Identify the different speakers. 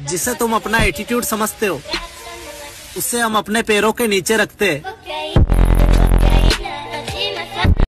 Speaker 1: जिसे तुम अपना एटीट्यूड समझते हो उसे हम अपने पैरों के नीचे रखते हैं।